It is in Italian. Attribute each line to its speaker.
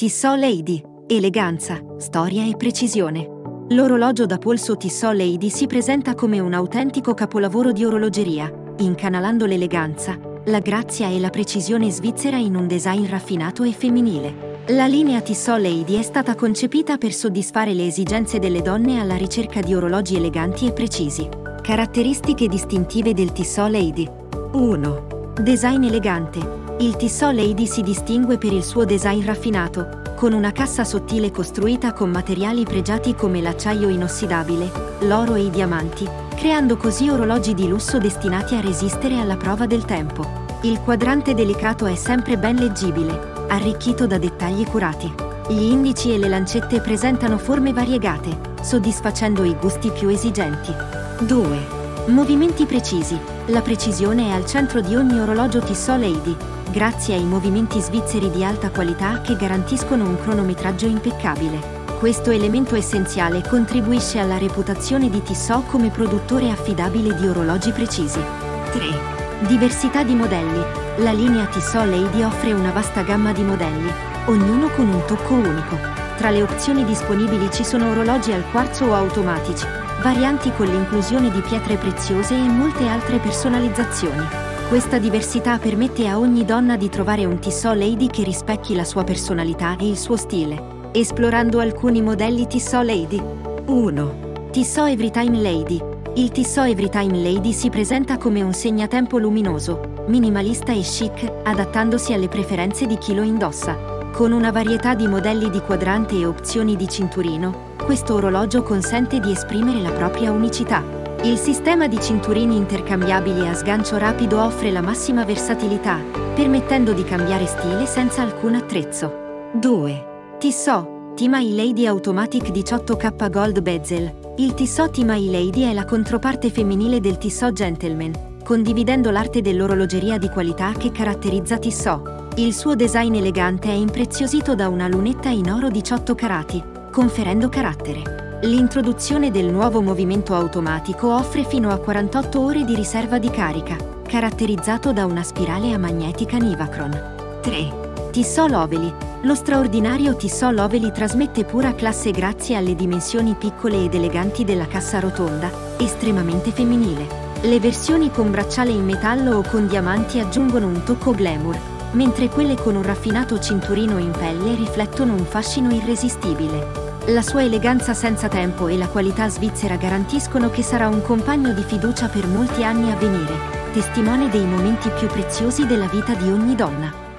Speaker 1: Tissot Lady. Eleganza, storia e precisione. L'orologio da polso Tissot Lady si presenta come un autentico capolavoro di orologeria, incanalando l'eleganza, la grazia e la precisione svizzera in un design raffinato e femminile. La linea Tissot Lady è stata concepita per soddisfare le esigenze delle donne alla ricerca di orologi eleganti e precisi. Caratteristiche distintive del Tissot Lady. 1. Design elegante. Il Tissot Lady si distingue per il suo design raffinato, con una cassa sottile costruita con materiali pregiati come l'acciaio inossidabile, l'oro e i diamanti, creando così orologi di lusso destinati a resistere alla prova del tempo. Il quadrante delicato è sempre ben leggibile, arricchito da dettagli curati. Gli indici e le lancette presentano forme variegate, soddisfacendo i gusti più esigenti. 2. Movimenti precisi. La precisione è al centro di ogni orologio Tissot Lady, grazie ai movimenti svizzeri di alta qualità che garantiscono un cronometraggio impeccabile. Questo elemento essenziale contribuisce alla reputazione di Tissot come produttore affidabile di orologi precisi. 3. Diversità di modelli. La linea Tissot Lady offre una vasta gamma di modelli, ognuno con un tocco unico. Tra le opzioni disponibili ci sono orologi al quarzo o automatici, varianti con l'inclusione di pietre preziose e molte altre personalizzazioni. Questa diversità permette a ogni donna di trovare un Tissot Lady che rispecchi la sua personalità e il suo stile. Esplorando alcuni modelli Tissot Lady. 1. Tissot Everytime Lady. Il Tissot Everytime Lady si presenta come un segnatempo luminoso, minimalista e chic, adattandosi alle preferenze di chi lo indossa. Con una varietà di modelli di quadrante e opzioni di cinturino, questo orologio consente di esprimere la propria unicità. Il sistema di cinturini intercambiabili a sgancio rapido offre la massima versatilità, permettendo di cambiare stile senza alcun attrezzo. 2. Tissot Timai Lady Automatic 18K Gold Bezel. Il Tissot Timai Lady è la controparte femminile del Tissot Gentleman, condividendo l'arte dell'orologeria di qualità che caratterizza Tissot. Il suo design elegante è impreziosito da una lunetta in oro 18 carati, conferendo carattere. L'introduzione del nuovo movimento automatico offre fino a 48 ore di riserva di carica, caratterizzato da una spirale a magnetica Nivacron. 3. Tissot Lovely. Lo straordinario Tissot Lovely trasmette pura classe grazie alle dimensioni piccole ed eleganti della cassa rotonda, estremamente femminile. Le versioni con bracciale in metallo o con diamanti aggiungono un tocco glamour, mentre quelle con un raffinato cinturino in pelle riflettono un fascino irresistibile. La sua eleganza senza tempo e la qualità svizzera garantiscono che sarà un compagno di fiducia per molti anni a venire, testimone dei momenti più preziosi della vita di ogni donna.